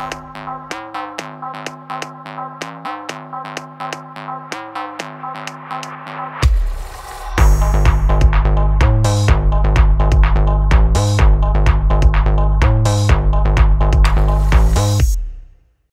Bye.